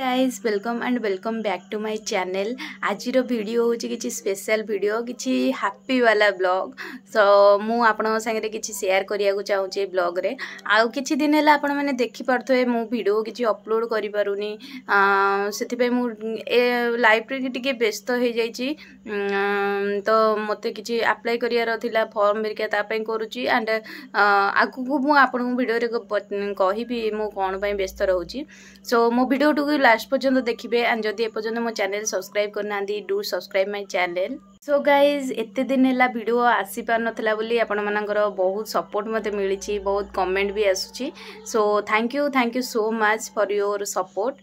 Guys welcome and welcome back to my channel ଆଜିର video ହେଉଛି କିଛି ସ୍ପେଶାଲ ଭିଡ଼ିଓ କିଛି ହାପିୱାଲା ବ୍ଲଗ୍ ତ ମୁଁ ଆପଣଙ୍କ ସାଙ୍ଗରେ କିଛି ସେୟାର କରିବାକୁ ଚାହୁଁଛି ଏ ବ୍ଲଗ୍ରେ ଆଉ କିଛି ଦିନ ହେଲା ଆପଣମାନେ ଦେଖିପାରୁଥିବେ ମୁଁ ଭିଡ଼ିଓ କିଛି ଅପଲୋଡ଼ କରିପାରୁନି ସେଥିପାଇଁ ମୁଁ ଏ ଲାଇଫ୍ରେ ଟିକେ ବ୍ୟସ୍ତ ହେଇଯାଇଛି ତ ମୋତେ କିଛି ଆପ୍ଲାଏ କରିବାର ଥିଲା ଫର୍ମ ହେରିକା ତା ପାଇଁ କରୁଛି ଆଣ୍ଡ ଆଗକୁ ମୁଁ ଆପଣଙ୍କୁ ଭିଡ଼ିଓରେ କହିବି ମୁଁ କ'ଣ ପାଇଁ ବ୍ୟସ୍ତ ରହୁଛି ସୋ ମୋ ଭିଡ଼ିଓଟିକୁ লাস্ট পর্যন্ত দেখবে আন্ড যদি এপর্যন্ত মো চ্যানেল সবসক্রাইব করে না do subscribe my channel so guys এতে দিন হলা ভিডিও আসিপারিনথিলা বলি আপনার বহুত সপোর্ট মতো মিছি বহুত কমেন্ট বি আসুচি so thank you thank you so much for your support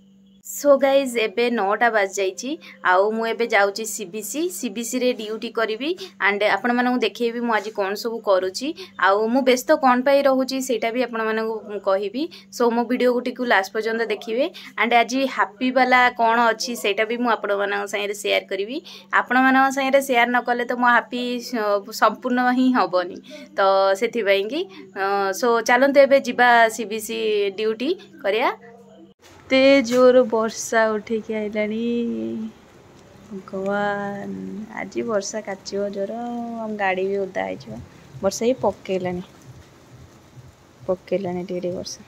so guys এবে নটা বাজি যাইছি আউ মু এবে যাচ্ছি সিবিসি সিবিসিরে ডিউটি করিবি আন্ড আপন মানুষ দেখেবি মু আজ কোন সব করুছি আউ মু ব্যস্ত কোন পাই রহুছি সেটা বি আপন মানুষ কহিবি সো মো ভিডিও গুটিকু লাস্ট পর্যন্ত দেখিবে আন্ড আজ হ্যাপি বালা কোন অছি সেটা বি মু আপন মানুষ সাথে সেয়ার করিবি আপন মানুষ সাথে সেয়ার নকলে তো মো হ্যাপি সম্পূর্ণ হি হবনি তো সেথিপাই কি সো চালন্তু এবে যা সিবিসি ডিউটি করিয়া ଏତେ ଜୋର ବର୍ଷା ଉଠିକି ଆଇଲାଣି ଭଗବାନ ଆଜି ବର୍ଷା କାଚିବ ଜ୍ୱର ଆମ ଗାଡ଼ି ବି ଓଦା ହେଇଯିବ ବର୍ଷା ହିଁ ପକେଇଲାଣି ପକେଇଲାଣି ଟିକେ ଟିକେ ବର୍ଷା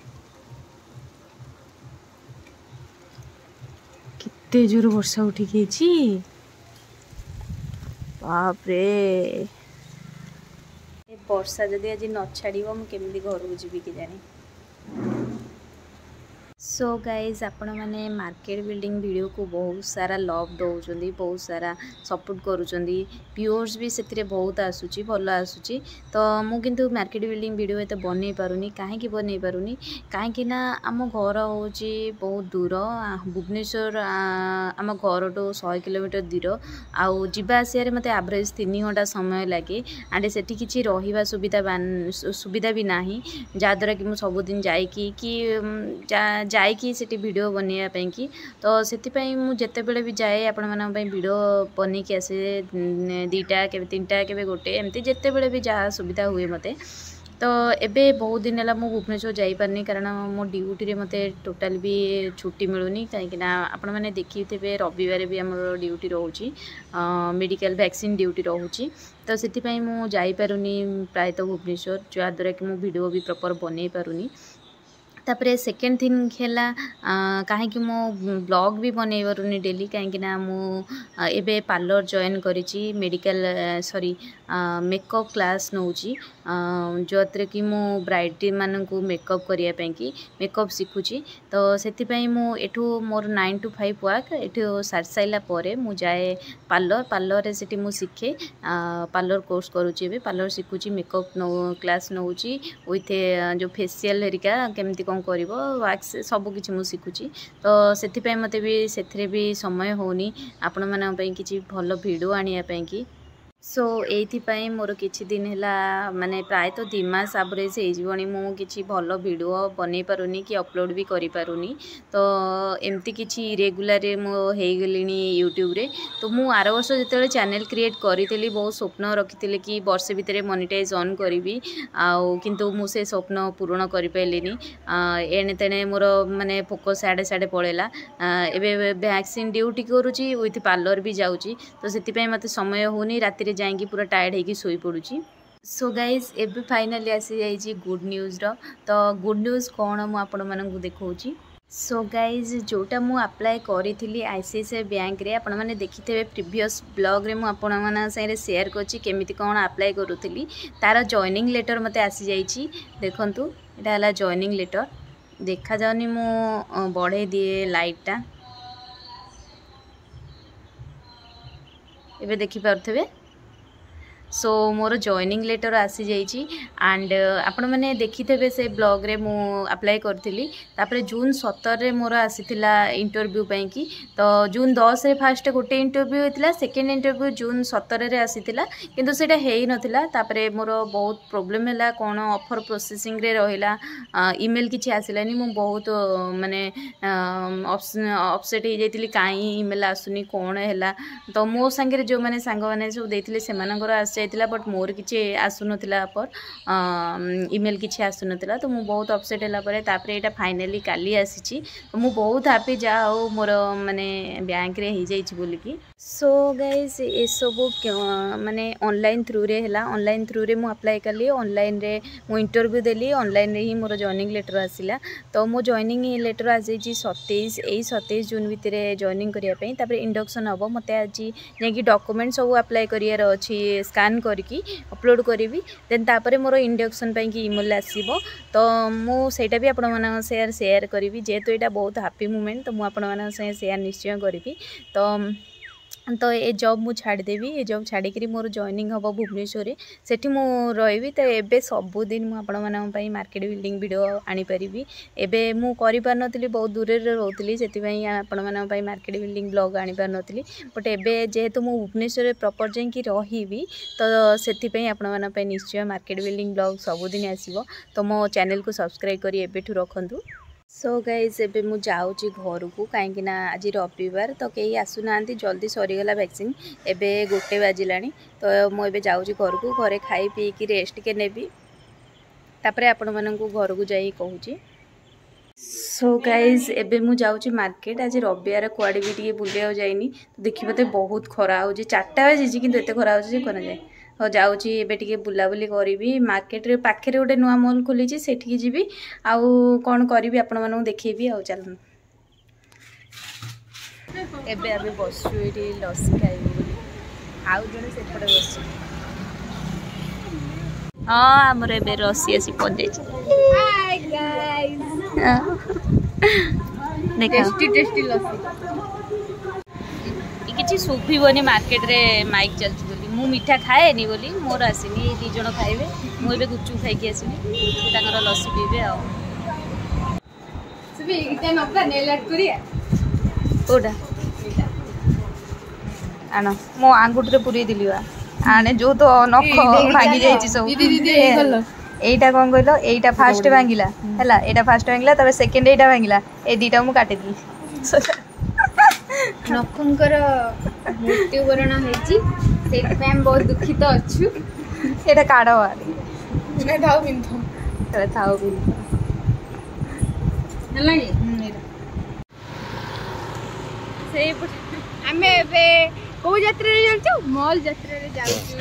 କେତେ ଜୋର ବର୍ଷା ଉଠିକି ହେଇଛି ବାପରେ ବର୍ଷା ଯଦି ଆଜି ନ ଛାଡ଼ିବ ମୁଁ କେମିତି ଘରକୁ ଯିବି କି ଜାଣି सो गाइज ଆପଣମାନେ ମାର୍କେଟ ବିଲ୍ଡିଂ ଭିଡ଼ିଓକୁ ବହୁତ ସାରା ଲଭ୍ ଦେଉଛନ୍ତି ବହୁତ ସାରା ସପୋର୍ଟ କରୁଛନ୍ତି ଭିଓର୍ସ ବି ସେଥିରେ ବହୁତ ଆସୁଛି ଭଲ ଆସୁଛି ତ ମୁଁ କିନ୍ତୁ ମାର୍କେଟ ବିଲ୍ଡିଂ ଭିଡ଼ିଓ ଏତେ ବନେଇ ପାରୁନି କାହିଁକି ବନେଇ ପାରୁନି କାହିଁକି ନା ଆମ ଘର ହେଉଛି ବହୁତ ଦୂର ଭୁବନେଶ୍ୱର ଆମ ଘରଠୁ ଶହେ କିଲୋମିଟର ଦୂର ଆଉ ଯିବା ଆସିବାରେ ମୋତେ ଆଭରେଜ୍ ତିନି ଘଣ୍ଟା ସମୟ ଲାଗେ ଆଣ୍ଡ ସେଠି କିଛି ରହିବା ସୁବିଧା ସୁବିଧା ବି ନାହିଁ ଯାହାଦ୍ୱାରା କି ମୁଁ ସବୁଦିନ ଯାଇକି କି ଯା ଯାଇକି ସେଠି ଭିଡ଼ିଓ ବନେଇବା ପାଇଁକି ତ ସେଥିପାଇଁ ମୁଁ ଯେତେବେଳେ ବି ଯାଏ ଆପଣମାନଙ୍କ ପାଇଁ ଭିଡ଼ିଓ ବନେଇକି ଆସେ ଦୁଇଟା କେବେ ତିନିଟା କେବେ ଗୋଟେ ଏମିତି ଯେତେବେଳେ ବି ଯାହା ସୁବିଧା ହୁଏ ମୋତେ ତ ଏବେ ବହୁତ ଦିନ ହେଲା ମୁଁ ଭୁବନେଶ୍ୱର ଯାଇପାରୁନି କାରଣ ମୋ ଡ୍ୟୁଟିରେ ମୋତେ ଟୋଟାଲ ବି ଛୁଟି ମିଳୁନି କାହିଁକିନା ଆପଣମାନେ ଦେଖିଥିବେ ରବିବାର ବି ଆମର ଡ୍ୟୁଟି ରହୁଛି ମେଡ଼ିକାଲ ଭ୍ୟାକ୍ସିନ୍ ଡ୍ୟୁଟି ରହୁଛି ତ ସେଥିପାଇଁ ମୁଁ ଯାଇପାରୁନି ପ୍ରାୟତଃ ଭୁବନେଶ୍ୱର ଯାହାଦ୍ୱାରା କି ମୁଁ ଭିଡ଼ିଓ ବି ପ୍ରପର୍ ବନେଇ ପାରୁନି ତାପରେ ସେକେଣ୍ଡ ଥିଙ୍ଗ ହେଲା କାହିଁକି ମୁଁ ବ୍ଲଗ୍ ବି ବନେଇ ପାରୁନି ଡେଲି କାହିଁକିନା ମୁଁ ଏବେ ପାର୍ଲର ଜଏନ୍ କରିଛି ମେଡ଼ିକାଲ ସରି ମେକଅପ୍ କ୍ଲାସ୍ ନେଉଛି ଯେଉଁଥିରେ କି ମୁଁ ବ୍ରାଇଡ଼ମାନଙ୍କୁ ମେକଅପ୍ କରିବା ପାଇଁକି ମେକଅପ୍ ଶିଖୁଛି ତ ସେଥିପାଇଁ ମୁଁ ଏଠୁ ମୋର ନାଇନ୍ ଟୁ ଫାଇଭ୍ ୱାର୍କ ଏଠୁ ସାରି ସାରିଲା ପରେ ମୁଁ ଯାଏ ପାର୍ଲର ପାର୍ଲରରେ ସେଠି ମୁଁ ଶିଖେ ପାର୍ଲର କୋର୍ସ କରୁଛି ଏବେ ପାର୍ଲର ଶିଖୁଛି ମେକଅପ୍ କ୍ଲାସ୍ ନେଉଛି ୱିଥ୍ ଯେଉଁ ଫେସିଆଲ୍ ହେରିକା କେମିତି କ'ଣ କ'ଣ କରିବ ୱାକ୍ସ ସବୁକିଛି ମୁଁ ଶିଖୁଛି ତ ସେଥିପାଇଁ ମୋତେ ବି ସେଥିରେ ବି ସମୟ ହେଉନି ଆପଣମାନଙ୍କ ପାଇଁ କିଛି ଭଲ ଭିଡ଼ିଓ ଆଣିବା ପାଇଁକି ସୋ ଏଇଥିପାଇଁ ମୋର କିଛି ଦିନ ହେଲା ମାନେ ପ୍ରାୟତଃ ଦୁଇ ମାସ ଆଭରେଜ୍ ହେଇଯିବଣି ମୁଁ କିଛି ଭଲ ଭିଡ଼ିଓ ବନେଇ ପାରୁନି କି ଅପଲୋଡ଼ ବି କରିପାରୁନି ତ ଏମିତି କିଛି ରେଗୁଲାରରେ ମୁଁ ହେଇଗଲିଣି ୟୁଟ୍ୟୁବରେ ତ ମୁଁ ଆର ବର୍ଷ ଯେତେବେଳେ ଚ୍ୟାନେଲ୍ କ୍ରିଏଟ୍ କରିଥିଲି ବହୁତ ସ୍ୱପ୍ନ ରଖିଥିଲି କି ବର୍ଷେ ଭିତରେ ମନିଟାଇଜ୍ ଅନ୍ କରିବି ଆଉ କିନ୍ତୁ ମୁଁ ସେ ସ୍ୱପ୍ନ ପୂରଣ କରିପାରିଲିନି ଏଣେ ତେଣେ ମୋର ମାନେ ଫୋକସ୍ ଆଡ଼େ ସାଡ଼େ ପଳେଇଲା ଏବେ ଭ୍ୟାକ୍ସିନ୍ ଡ୍ୟୁଟି କରୁଛି ୱିଥ୍ ପାର୍ଲର ବି ଯାଉଛି ତ ସେଥିପାଇଁ ମୋତେ ସମୟ ହେଉନି ରାତିରେ ଏବେ ଯାଇକି ପୁରା ଟାୟାର୍ଡ଼ ହେଇକି ଶୋଇପଡ଼ୁଛି ସୋ ଗାଇଜ୍ ଏବେ ଫାଇନାଲି ଆସିଯାଇଛି ଗୁଡ଼୍ ନ୍ୟୁଜ୍ର ତ ଗୁଡ଼୍ ନ୍ୟୁଜ୍ କ'ଣ ମୁଁ ଆପଣମାନଙ୍କୁ ଦେଖାଉଛି ସୋ ଗାଇଜ୍ ଯେଉଁଟା ମୁଁ ଆପ୍ଲାଏ କରିଥିଲି I C I C I ବ୍ୟାଙ୍କରେ ଆପଣମାନେ ଦେଖିଥିବେ ପ୍ରିଭିଅସ୍ ବ୍ଲଗ୍ରେ ମୁଁ ଆପଣମାନଙ୍କ ସାଙ୍ଗରେ ସେୟାର କରୁଛି କେମିତି କ'ଣ ଆପ୍ଲାଏ କରୁଥିଲି ତା'ର ଜଏନିଂ ଲେଟର୍ ମୋତେ ଆସିଯାଇଛି ଦେଖନ୍ତୁ ଏଇଟା ହେଲା ଜଏନିଂ ଲେଟର୍ ଦେଖାଯାଉନି ମୁଁ ବଢ଼େଇ ଦିଏ ଲାଇଟ୍ଟା ଏବେ ଦେଖିପାରୁଥିବେ सो मोर जॉइनिंग लेटर ଆସିଯାଇଛି ଆଣ୍ଡ ଆପଣମାନେ ଦେଖିଥିବେ ସେ ବ୍ଲଗ୍ରେ ମୁଁ ଆପ୍ଲାଏ କରିଥିଲି ତାପରେ ଜୁନ୍ ସତରରେ ମୋର ଆସିଥିଲା ଇଣ୍ଟରଭ୍ୟୁ ପାଇଁକି ତ ଜୁନ୍ ଦଶରେ ଫାଷ୍ଟ ଗୋଟେ ଇଣ୍ଟରଭ୍ୟୁ ହେଇଥିଲା ସେକେଣ୍ଡ ଇଣ୍ଟରଭ୍ୟୁ ଜୁନ୍ ସତରରେ ଆସିଥିଲା କିନ୍ତୁ ସେଇଟା ହେଇନଥିଲା ତାପରେ ମୋର ବହୁତ ପ୍ରୋବ୍ଲେମ୍ ହେଲା କ'ଣ ଅଫର୍ ପ୍ରୋସେସିଂରେ ରହିଲା ଇମେଲ୍ କିଛି ଆସିଲାନି ମୁଁ ବହୁତ ମାନେ ଅପସେଟ୍ ହେଇଯାଇଥିଲି କାହିଁ ଇମେଲ୍ ଆସୁନି କ'ଣ ହେଲା ତ ମୋ ସାଙ୍ଗରେ ଯେଉଁମାନେ ସାଙ୍ଗମାନେ ସବୁ ଦେଇଥିଲେ ସେମାନଙ୍କର ଆସେ ଯାଇଥିଲା ବଟ୍ ମୋର କିଛି ଆସୁନଥିଲା ପର୍ ଇମେଲ୍ କିଛି ଆସୁନଥିଲା ତ ମୁଁ ବହୁତ ଅପସେଟ୍ ହେଲା ପରେ ତାପରେ ଏଇଟା ଫାଇନାଲି କାଲି ଆସିଛି ମୁଁ ବହୁତ ହାପି ଯାହା ହଉ ମୋର ମାନେ ବ୍ୟାଙ୍କରେ ହେଇଯାଇଛି ବୋଲିକି ସୋ ଗାଇଜ୍ ଏସବୁ ମାନେ ଅନଲାଇନ୍ ଥ୍ରୁରେ ହେଲା ଅନଲାଇନ୍ ଥ୍ରୁରେ ମୁଁ ଆପ୍ଲାଏ କଲି ଅନଲାଇନ୍ରେ ମୁଁ ଇଣ୍ଟରଭ୍ୟୁ ଦେଲି ଅନଲାଇନ୍ରେ ହିଁ ମୋର ଜଏନିଂ ଲେଟର୍ ଆସିଲା ତ ମୋ ଜଏନିଂ ଲେଟର୍ ଆସିଯାଇଛି ସତେଇଶ ଏଇ ସତେଇଶ ଜୁନ୍ ଭିତରେ ଜଏନିଂ କରିବା ପାଇଁ ତାପରେ ଇଣ୍ଡକ୍ସନ୍ ହେବ ମୋତେ ଆଜି ଯାଇକି ଡକୁମେଣ୍ଟ ସବୁ ଆପ୍ଲାଏ କରିବାର ଅଛି ସ୍କାନ୍ ପ୍ଲାନ୍ କରିକି ଅପଲୋଡ଼୍ କରିବି ଦେନ୍ ତାପରେ ମୋର ଇଣ୍ଡକ୍ସନ୍ ପାଇଁକି ଇମେଲ୍ ଆସିବ ତ ମୁଁ ସେଇଟା ବି ଆପଣମାନଙ୍କ ସେୟାର ସେୟାର କରିବି ଯେହେତୁ ଏଇଟା ବହୁତ ହାପି ମୁମେଣ୍ଟ ତ ମୁଁ ଆପଣମାନଙ୍କ ସାଙ୍ଗେ ସେୟାର ନିଶ୍ଚୟ କରିବି ତ ତ ଏ ଜବ୍ ମୁଁ ଛାଡ଼ିଦେବି ଏ ଜବ୍ ଛାଡ଼ିକିରି ମୋର ଜଏନିଂ ହେବ ଭୁବନେଶ୍ୱରରେ ସେଠି ମୁଁ ରହିବି ତ ଏବେ ସବୁଦିନ ମୁଁ ଆପଣମାନଙ୍କ ପାଇଁ ମାର୍କେଟ୍ ବିଲ୍ଡିଂ ଭିଡ଼ିଓ ଆଣିପାରିବି ଏବେ ମୁଁ କରିପାରୁନଥିଲି ବହୁତ ଦୂରରେ ରହୁଥିଲି ସେଥିପାଇଁ ଆପଣମାନଙ୍କ ପାଇଁ ମାର୍କେଟ୍ ବିଲ୍ଡିଂ ବ୍ଲଗ୍ ଆଣିପାରୁନଥିଲି ବଟ୍ ଏବେ ଯେହେତୁ ମୁଁ ଭୁବନେଶ୍ୱରରେ ପ୍ରପର୍ ଯାଇକି ରହିବି ତ ସେଥିପାଇଁ ଆପଣମାନଙ୍କ ପାଇଁ ନିଶ୍ଚୟ ମାର୍କେଟ୍ ବିଲ୍ଡିଂ ବ୍ଲଗ୍ ସବୁଦିନ ଆସିବ ତ ମୋ ଚ୍ୟାନେଲ୍କୁ ସବସ୍କ୍ରାଇବ୍ କରି ଏବେଠୁ ରଖନ୍ତୁ ସୋ ଗାଇଜ୍ ଏବେ ମୁଁ ଯାଉଛି ଘରକୁ କାହିଁକିନା ଆଜି ରବିବାର ତ କେହି ଆସୁନାହାନ୍ତି ଜଲ୍ଦି ସରିଗଲା ଭ୍ୟାକ୍ସିନ୍ ଏବେ ଗୋଟେ ବାଜିଲାଣି ତ ମୁଁ ଏବେ ଯାଉଛି ଘରକୁ ଘରେ ଖାଇ ପିଇକି ରେଷ୍ଟ ଟିକେ ନେବି ତାପରେ ଆପଣମାନଙ୍କୁ ଘରକୁ ଯାଇ କହୁଛି সো গাইজ এবে মু যাচ্ছি মার্কেট আজ রবিবার কুয়াড়ে বি টিকি বুলিয়া যাইনি তো দেখি মতো বহুত খরা হচ্ছে চারটা বাজিছি কিন্তু এত খরা হচ্ছে যে কোনা যায় ହଉ ଯାଉଛି ଏବେ ଟିକେ ବୁଲାବୁଲି କରିବି ମାର୍କେଟରେ ପାଖରେ ଗୋଟେ ନୂଆ ମଲ୍ ଖୋଲିଛି ସେଠିକି ଯିବି ଆଉ କ'ଣ କରିବି ଆପଣମାନଙ୍କୁ ଦେଖେଇବି ଆଉ ଚାଲନ୍ତୁ ଏବେ ଆମେ ବସିଛୁ ଏଇଠି ଲସି ଖାଇବୁ ଆଉ ଜଣେ ସେପଟେ ବସିଛୁ ହଁ ଆମର ଏବେ ରସି ଆସି ପହଞ୍ଚାଇଛି କିଛି ଶୁଭିବନି ମାର୍କେଟରେ ମାଇକ୍ ଚାଲିଛି ମୁଁ ମିଠା ଖାଏନି ବୋଲି ମୋର ଆସିନି ଏଇ ଦୁଇ ଜଣ ଖାଇବେ ମୁଁ ଏବେ ଗୁପଚୁପ୍ ଖାଇକି ଆସିବି ତାଙ୍କର ଲସି ପିଇବେ ଆଉ କେଉଁଟା ଆଣ ମୋ ଆଙ୍ଗୁଠିରେ ପୁରେଇ ଦେଲି ବା ଆଣେ ଯେଉଁ ତ ନଖ ଭାଙ୍ଗି ଯାଇଛି ସବୁ এইটা কম কইল এইটা ফার্স্ট ভাঙিলা হেলা এটা ফার্স্ট ভাঙিলা তারপরে সেকেন্ড এইটা ভাঙিলা এই দুইটা মু কাটি দিই নখঙ্কর মৃত্যুবরণ হয়েছি ସେଇଥିପାଇଁ ଆମେ ବହୁତ ଦୁଃଖିତ ଅଛୁ এটা কারো আর ଥାଉ ପିନ୍ଧ ଥାଉ ପିନ୍ଧ ହେଲା କି ସେଇପଟେ ଆମେ ଏବେ କେଉଁ ଯାତ୍ରାରେ ଯାଉଛୁ ମଲ୍ ଯାତ୍ରାରେ ଯାଉଛୁ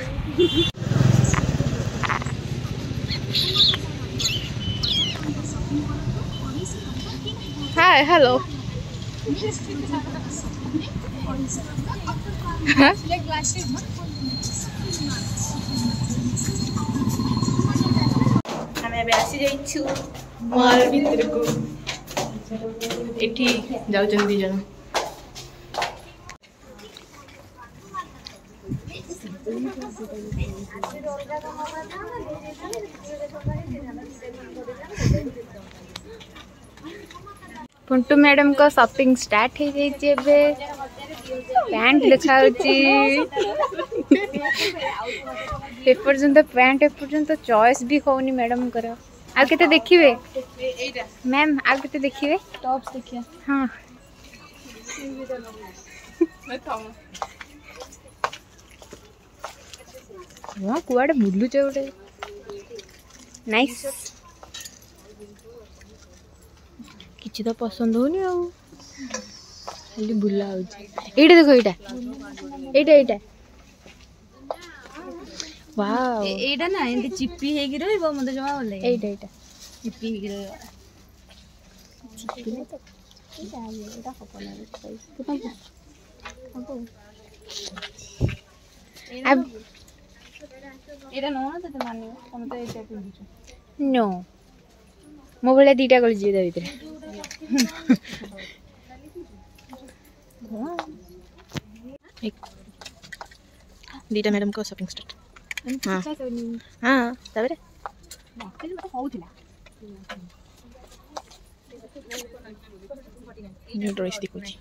ହାଏ ହ୍ୟାଲୋ Huh? ଆମେ ଏବେ ଆସିଯାଇଛୁ ମଲ ଭିତରକୁ ଏଠି ଯାଉଛନ୍ତି ଦୁଇ ଜଣ फुंटू मैडम को सपिंग स्टार्ट पैंट देखा पैंट एपर्त चॉइस भी होनी मैडम कर आ के देखिए मैम आ के देखिए टॉप्स देखिए हाँ कुआ बुलू चे नाइस কিছু তো পছন্দ হউনি আউ খালি বুলা হচ্ছে এইটা দেখো এইটা এইটা এইটা ওয়াও এইটা না এমনি চিপি হেগি রইব মতে জমা বলে এইটা এইটা চিপি হেগি রইব চিপি না তো এটা এটা হবো না তো পাই হবো এটা নো না তো মানি আমি তো এটা পিন্দিছো নো মোবাইলে দুইটা গলি দিয়ে ভিতরে ଦୁଇଟା ମ୍ୟାଡ଼ାମଙ୍କ ସପିଂ ଷ୍ଟାର୍ଟ ହଁ ତାପରେ ଡ୍ରେସ୍ ଦେଖୁଛି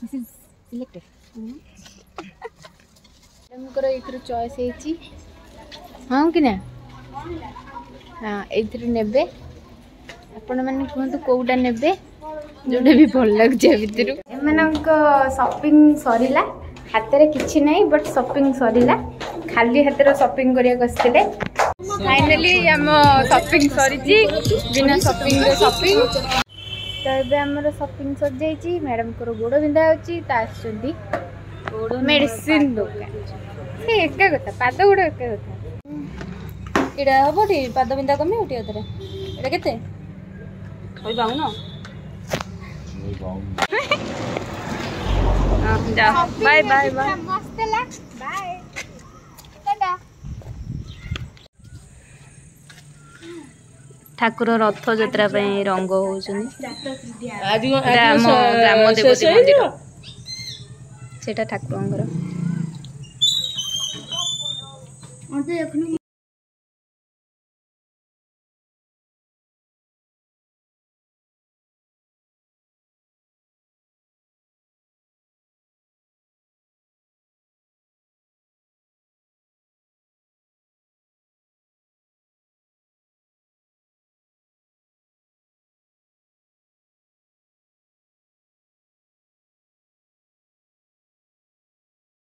This is selective. ମ୍ୟାଡ଼ାମଙ୍କର ଏଇଥିରୁ ଚଏସ୍ ହେଇଛି ହଁ କି ନା ହଁ ଏଇଥିରୁ ନେବେ ଆପଣମାନେ କୁହନ୍ତୁ କେଉଁଟା ନେବେ ଯେଉଁଟା ବି ଭଲ ଲାଗୁଛି ଏ ଭିତରୁ ଏମାନଙ୍କ ସପିଂ ସରିଲା ହାତରେ କିଛି ନାହିଁ ବଟ୍ ସପିଂ ସରିଲା ଖାଲି ହାତରେ ସପିଂ କରିବାକୁ ଆସିଥିଲେ ଫାଇନାଲି ଆମ ସପିଂ ସରିଛି ବିନା ସପିଂରେ ସପିଂ ତ ଏବେ ଆମର ସପିଂ ସରିଯାଇଛି ମ୍ୟାଡ଼ାମଙ୍କର ଗୋଡ଼ ବିନ୍ଧା ହେଉଛି ତ ଆସୁଛନ୍ତି মেডিসিন দোকান সে একা কথা পাদ গুড় একা কথা এটা হবটি পাদ বিন্ধা কমি ওটি অতরে এটা কেতে ওই বাউন বাই বাই বাই বাই ঠাকুর রথযাত্রা রঙ্গ হচ্ছেন গ্রাম দেবতী মন্দির ସେଇଟା ଠାକୁରଙ୍କର